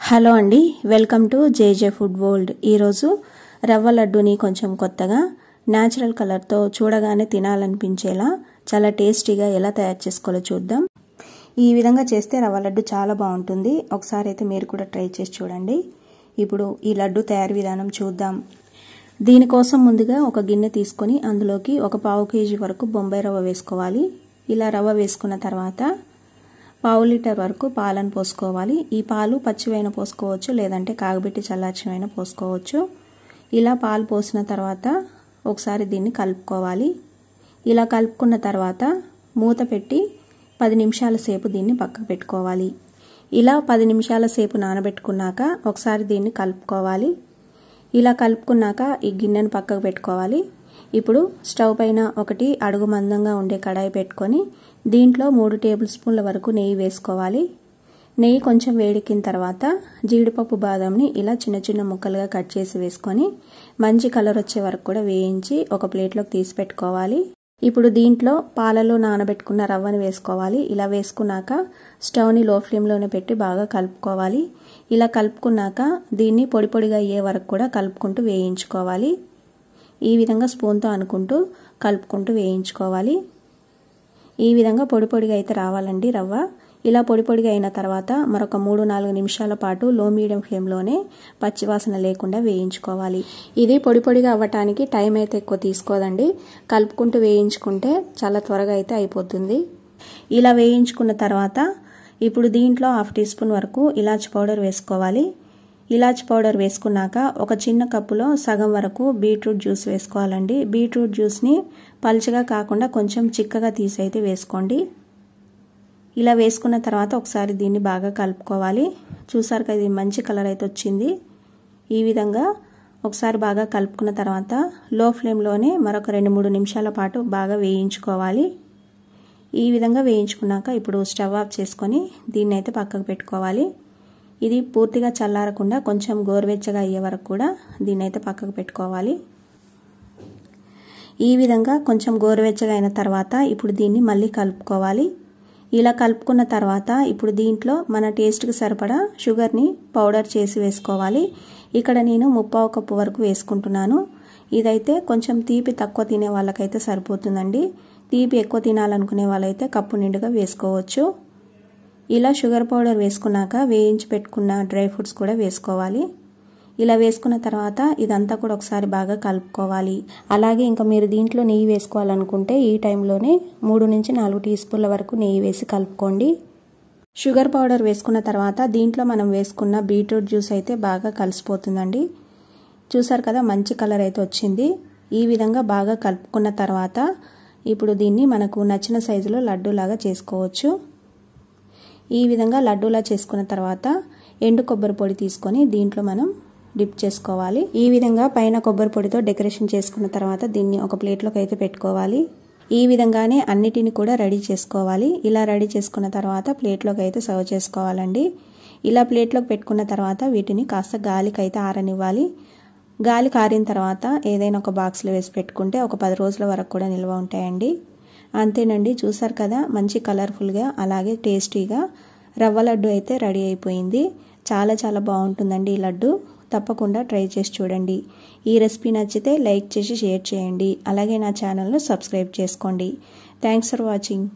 Hello అండి welcome to JJ food world. ఈరోజు రవ్వ లడ్డూని కొంచెం కొత్తగా న్యాచురల్ కలర్తో చూడగానే తినాలనిపించేలా చాలా టేస్టీగా ఎలా తయారు చేసుకోవాలో చూద్దాం. ఈ విధంగా చేస్తే రవ్వ లడ్డు చాలా బాగుంటుంది. ఒకసారి అయితే మీరు కూడా ట్రై చేసి చూడండి. ఇప్పుడు ఈ లడ్డు తయారు విధానం చూద్దాం. దీనికోసం ముందుగా ఒక గిన్నె తీసుకొని అందులోకి ఒక పావు కేజీ వరకు బొంబాయి రవ్వ వేసుకోవాలి. ఇలా రవ్వ వేసుకున్న తర్వాత పావు లీటర్ వరకు పాలను పోసుకోవాలి. ఈ పాలు పచ్చివైన పోసుకోవచ్చు లేదంటే కాగబెట్టి చల్లార్చివైన పోసుకోవచ్చు. ఇలా పాలు పోసిన తర్వాత ఒకసారి దీన్ని కలుపుకోవాలి. ఇలా కలుపుకున్న తర్వాత మూత పెట్టి పది నిమిషాల సేపు దీన్ని పక్కకు పెట్టుకోవాలి. ఇలా పది నిమిషాల సేపు నానబెట్టుకున్నాక ఒకసారి దీన్ని కలుపుకోవాలి. ఇలా కలుపుకున్నాక ఈ గిన్నెను పక్కకు పెట్టుకోవాలి. ఇప్పుడు స్టవ్ పైన ఒకటి అడుగు మందంగా ఉండే కడాయి పెట్టుకొని దీంట్లో మూడు టేబుల్ స్పూన్ల వరకు నెయ్యి వేసుకోవాలి. నెయ్యి కొంచెం వేడెక్కిన తర్వాత జీడిపప్పు బాదంని ఇలా చిన్న చిన్న ముక్కలుగా కట్ చేసి వేసుకొని మంచి కలర్ వచ్చే వరకు కూడా వేయించి ఒక ప్లేట్లోకి తీసి పెట్టుకోవాలి. ఇప్పుడు దీంట్లో పాలలో నానబెట్టుకున్న రవ్వని వేసుకోవాలి. ఇలా వేసుకున్నాక స్టవ్ని లో ఫ్లేమ్లోనే పెట్టి బాగా కలుపుకోవాలి. ఇలా కలుపుకున్నాక దీన్ని పొడి పొడిగా అయ్యే వరకు కూడా కలుపుకుంటూ వేయించుకోవాలి. ఈ విధంగా స్పూన్తో అనుకుంటూ కలుపుకుంటూ వేయించుకోవాలి. ఈ విధంగా పొడి పొడిగా అయితే రావాలండి రవ్వ. ఇలా పొడి పొడిగా అయిన తర్వాత మరొక మూడు నాలుగు నిమిషాల పాటు లో మీడియం ఫ్లేమ్లోనే పచ్చివాసన లేకుండా వేయించుకోవాలి. ఇది పొడి పొడిగా అవ్వటానికి టైం అయితే ఎక్కువ తీసుకోదండి. కలుపుకుంటూ వేయించుకుంటే చాలా త్వరగా అయితే అయిపోతుంది. ఇలా వేయించుకున్న తర్వాత ఇప్పుడు దీంట్లో హాఫ్ టీ స్పూన్ వరకు ఇలాచి పౌడర్ వేసుకోవాలి. ఇలాచి పౌడర్ వేసుకున్నాక ఒక చిన్న కప్పులో సగం వరకు బీట్రూట్ జ్యూస్ వేసుకోవాలండి. బీట్రూట్ జ్యూస్ని పలుచగా కాకుండా కొంచెం చిక్కగా తీసి అయితే వేసుకోండి. ఇలా వేసుకున్న తర్వాత ఒకసారి దీన్ని బాగా కలుపుకోవాలి. చూసారు కదా ఇది మంచి కలర్ అయితే వచ్చింది. ఈ విధంగా ఒకసారి బాగా కలుపుకున్న తర్వాత లో ఫ్లేమ్లోనే మరొక రెండు మూడు నిమిషాల పాటు బాగా వేయించుకోవాలి. ఈ విధంగా వేయించుకున్నాక ఇప్పుడు స్టవ్ ఆఫ్ చేసుకొని దీన్ని అయితే పక్కకు పెట్టుకోవాలి. ఇది పూర్తిగా చల్లారకుండా కొంచెం గోరువెచ్చగా అయ్యే వరకు కూడా దీన్ని అయితే పక్కకు పెట్టుకోవాలి. ఈ విధంగా కొంచెం గోరువెచ్చగా అయిన తర్వాత ఇప్పుడు దీన్ని మళ్ళీ కలుపుకోవాలి. ఇలా కలుపుకున్న తర్వాత ఇప్పుడు దీంట్లో మన టేస్ట్కి సరిపడా షుగర్ని పౌడర్ చేసి వేసుకోవాలి. ఇక్కడ నేను ముప్పావు కప్పు వరకు వేసుకుంటున్నాను. ఇదైతే కొంచెం తీపి తక్కువ తినే వాళ్ళకైతే సరిపోతుందండి. తీపి ఎక్కువ తినాలనుకునే వాళ్ళైతే కప్పు నిండుగా వేసుకోవచ్చు. ఇలా షుగర్ పౌడర్ వేసుకున్నాక వేయించి పెట్టుకున్న డ్రై ఫ్రూట్స్ కూడా వేసుకోవాలి. ఇలా వేసుకున్న తర్వాత ఇదంతా కూడా ఒకసారి బాగా కలుపుకోవాలి. అలాగే ఇంకా మీరు దీంట్లో నెయ్యి వేసుకోవాలనుకుంటే ఈ టైంలోనే మూడు నుంచి నాలుగు టీ స్పూన్ల వరకు నెయ్యి వేసి కలుపుకోండి. షుగర్ పౌడర్ వేసుకున్న తర్వాత దీంట్లో మనం వేసుకున్న బీట్రూట్ జ్యూస్ అయితే బాగా కలిసిపోతుందండి. చూసారు కదా మంచి కలర్ అయితే వచ్చింది. ఈ విధంగా బాగా కలుపుకున్న తర్వాత ఇప్పుడు దీన్ని మనకు నచ్చిన సైజులో లడ్డూలాగా చేసుకోవచ్చు. ఈ విధంగా లడ్డూలా చేసుకున్న తర్వాత ఎండు కొబ్బరి పొడి తీసుకొని దీంట్లో మనం డిప్ చేసుకోవాలి. ఈ విధంగా పైన కొబ్బరి పొడితో డెకరేషన్ చేసుకున్న తర్వాత దీన్ని ఒక ప్లేట్లోకి అయితే పెట్టుకోవాలి. ఈ విధంగానే అన్నిటిని కూడా రెడీ చేసుకోవాలి. ఇలా రెడీ చేసుకున్న తర్వాత ప్లేట్లోకి అయితే సర్వ్ చేసుకోవాలండి. ఇలా ప్లేట్లోకి పెట్టుకున్న తర్వాత వీటిని కాస్త గాలికి అయితే ఆరనివ్వాలి. గాలి కారిన తర్వాత ఏదైనా ఒక బాక్స్లో వేసి పెట్టుకుంటే ఒక పది రోజుల వరకు కూడా నిల్వ ఉంటాయండి. అంతేనండి చూసారు కదా మంచి కలర్ఫుల్గా అలాగే టేస్టీగా రవ్వ లడ్డు అయితే రెడీ అయిపోయింది. చాలా చాలా బాగుంటుందండి ఈ లడ్డు. తప్పకుండా ట్రై చేసి చూడండి. ఈ రెసిపీ నచ్చితే లైక్ చేసి షేర్ చేయండి. అలాగే నా ఛానల్ను సబ్స్క్రైబ్ చేసుకోండి. Thanks for watching.